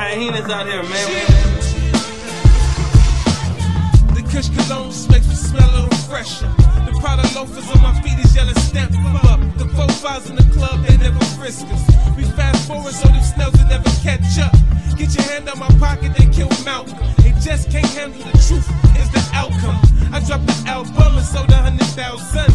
hyenas out here, man. The Kush cologne makes me smell a little fresher. The Prada loafers on my feet is yellow stamp up. The four fives in the club, they never frisk us. We fast forward so these snails will never catch up. Get your hand on my pocket, they kill Malcolm. They just can't handle the truth, is the outcome. I dropped the album and sold a hundred thousand.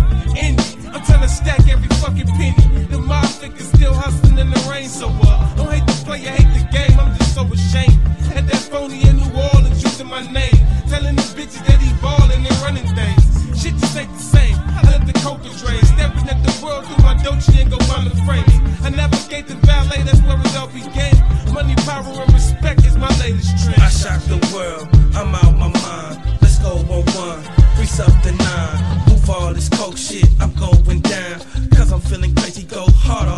Using my name, telling these bitches that he ballin' and running things. Shit just ain't the same. I let the coca drain, staring at the world through my Dolce and Gabbana frames. I navigate the valet, that's where it all began. Money, power, and respect is my latest trend. I shock the world, I'm out my mind. Let's go on one, grease up the nine. Move all this coke shit, I'm going down. Cause I'm feeling crazy, go hard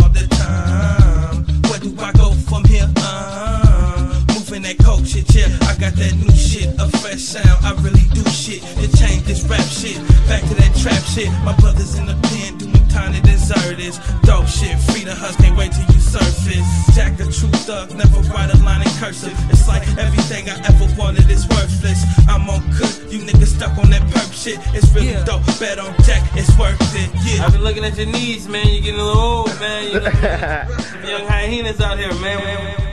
that coke shit, yeah. I got that new shit, a fresh sound. I really do shit to change this rap shit. Back to that trap shit. My brothers in the pen doing time to deserve this. Dope shit, free the Hus, can't wait till you surface. Jacka true thug, never write a line in cursive. It's like everything I ever wanted is worthless. I'm on good, you niggas stuck on that perp shit. It's really Yeah. dope, bet on Jack, it's worth it, yeah. I've been looking at your knees, man. You're getting a little old, man. You got young hyenas out here, man.